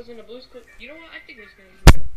wasn't a blue school. You know what? I think it's gonna be.